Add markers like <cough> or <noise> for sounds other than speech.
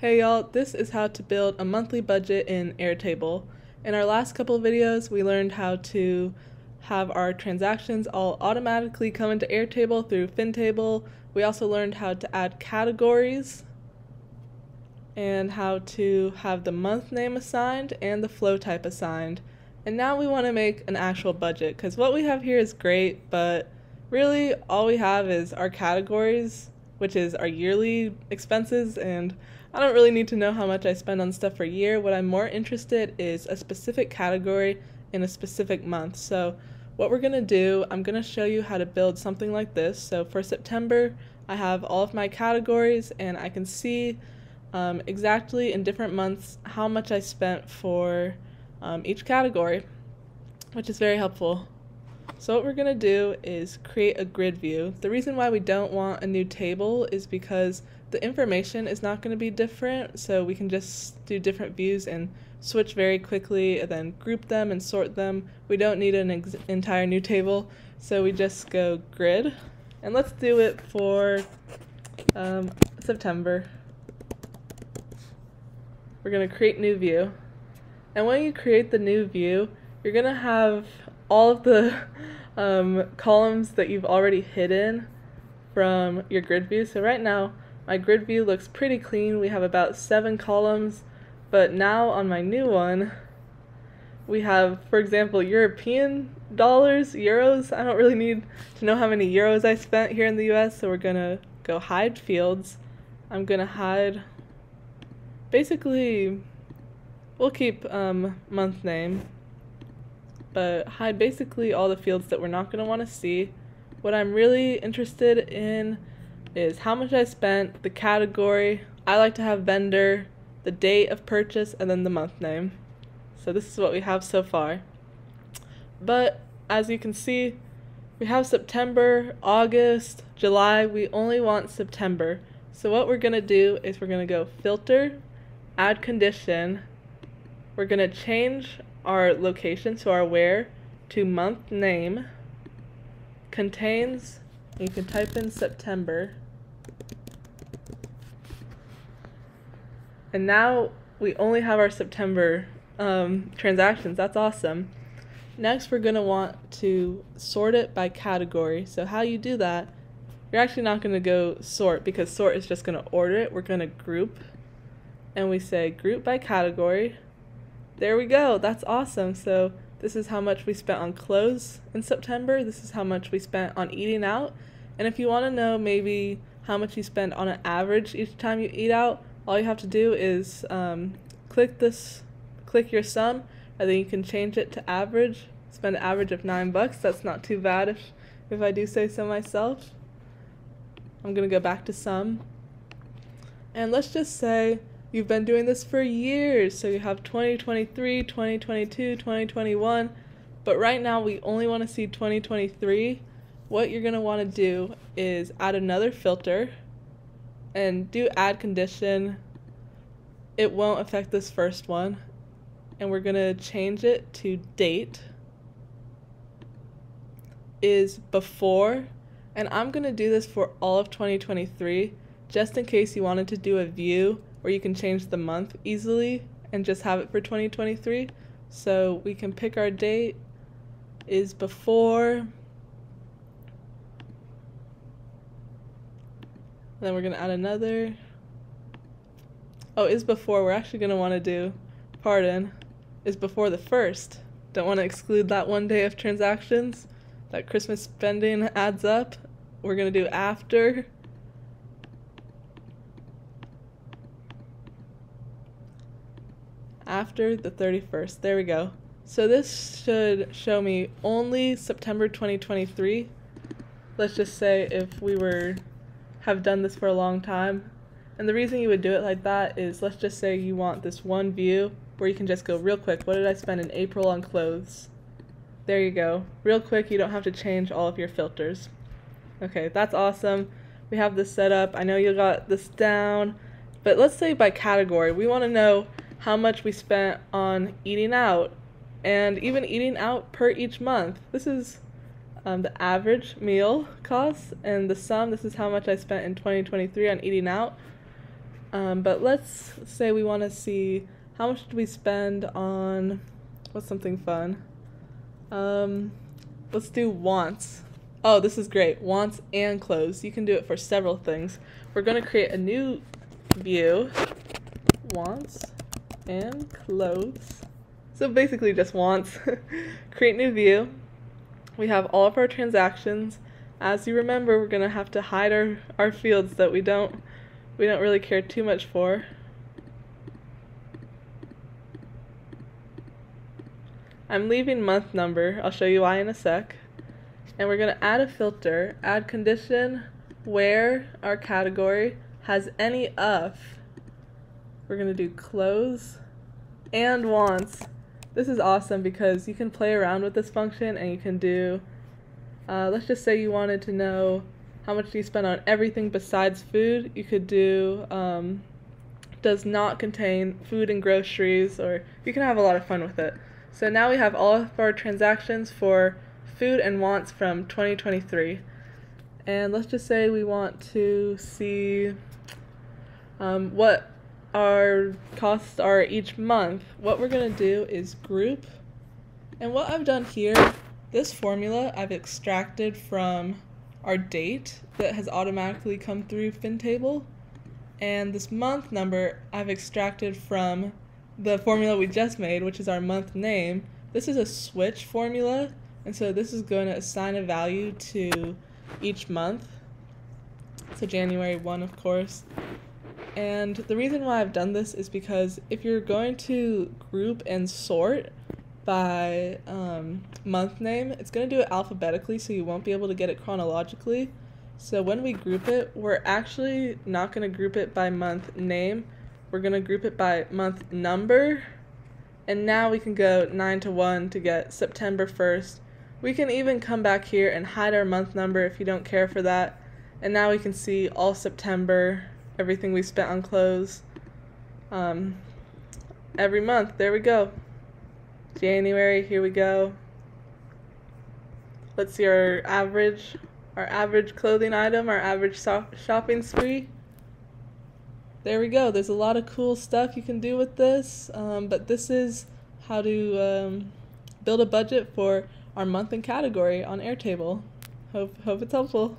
Hey y'all, this is how to build a monthly budget in Airtable. In our last couple videos, we learned how to have our transactions all automatically come into Airtable through FinTable. We also learned how to add categories and how to have the month name assigned and the flow type assigned. And now we want to make an actual budget because what we have here is great, but really all we have is our categories, which is our yearly expenses and I don't really need to know how much I spend on stuff for a year. What I'm more interested is a specific category in a specific month. So what we're going to do, I'm going to show you how to build something like this. So for September, I have all of my categories and I can see um, exactly in different months how much I spent for um, each category, which is very helpful. So what we're going to do is create a grid view. The reason why we don't want a new table is because the information is not going to be different, so we can just do different views and switch very quickly and then group them and sort them. We don't need an entire new table, so we just go grid. And let's do it for um, September. We're going to create new view. And when you create the new view, you're going to have all of the <laughs> um, columns that you've already hidden from your grid view. So right now, my grid view looks pretty clean. We have about seven columns, but now on my new one, we have, for example, European dollars, euros. I don't really need to know how many euros I spent here in the US, so we're gonna go hide fields. I'm gonna hide, basically, we'll keep um, month name, but hide basically all the fields that we're not gonna wanna see. What I'm really interested in is how much I spent, the category. I like to have vendor, the date of purchase, and then the month name. So this is what we have so far. But as you can see, we have September, August, July. We only want September. So what we're going to do is we're going to go filter, add condition. We're going to change our location, so our where, to month name, contains, you can type in September, And now we only have our September um, transactions. That's awesome. Next, we're going to want to sort it by category. So, how you do that, you're actually not going to go sort because sort is just going to order it. We're going to group. And we say group by category. There we go. That's awesome. So, this is how much we spent on clothes in September. This is how much we spent on eating out. And if you want to know maybe how much you spend on an average each time you eat out, all you have to do is um, click this, click your sum, and then you can change it to average. Spend an average of nine bucks. That's not too bad if, if I do say so myself. I'm gonna go back to sum. And let's just say you've been doing this for years. So you have 2023, 2022, 2021. But right now we only want to see 2023. What you're going to want to do is add another filter and do add condition. It won't affect this first one. And we're going to change it to date is before. And I'm going to do this for all of 2023 just in case you wanted to do a view where you can change the month easily and just have it for 2023. So we can pick our date is before then we're going to add another. Oh, is before. We're actually going to want to do, pardon, is before the first. Don't want to exclude that one day of transactions. That Christmas spending adds up. We're going to do after. After the 31st. There we go. So this should show me only September 2023. Let's just say if we were have done this for a long time. And the reason you would do it like that is let's just say you want this one view where you can just go real quick. What did I spend in April on clothes? There you go. Real quick, you don't have to change all of your filters. Okay, that's awesome. We have this set up. I know you got this down. But let's say by category, we want to know how much we spent on eating out and even eating out per each month. This is um, the average meal cost and the sum. This is how much I spent in 2023 on eating out. Um, but let's say we want to see how much did we spend on what's something fun. Um, let's do wants. Oh, this is great. Wants and clothes. You can do it for several things. We're going to create a new view. Wants and clothes. So basically just wants. <laughs> create new view. We have all of our transactions. As you remember, we're to have to hide our, our fields that we don't we don't really care too much for. I'm leaving month number. I'll show you why in a sec and we're going to add a filter, add condition where our category has any of. We're going to do clothes and wants. This is awesome because you can play around with this function and you can do, uh, let's just say you wanted to know how much do you spend on everything besides food. You could do um, does not contain food and groceries or you can have a lot of fun with it. So now we have all of our transactions for food and wants from 2023. And let's just say we want to see um, what our costs are each month. What we're going to do is group. And what I've done here, this formula I've extracted from our date that has automatically come through FinTable. And this month number I've extracted from the formula we just made, which is our month name. This is a switch formula, and so this is going to assign a value to each month. So January 1, of course. And the reason why I've done this is because if you're going to group and sort by um, month name, it's going to do it alphabetically, so you won't be able to get it chronologically. So when we group it, we're actually not going to group it by month name. We're going to group it by month number. And now we can go 9 to 1 to get September 1st we can even come back here and hide our month number if you don't care for that. And now we can see all September, everything we spent on clothes. Um, every month, there we go. January, here we go. Let's see our average, our average clothing item, our average so shopping spree. There we go. There's a lot of cool stuff you can do with this, um, but this is how to um, build a budget for our month and category on Airtable. Hope, hope it's helpful.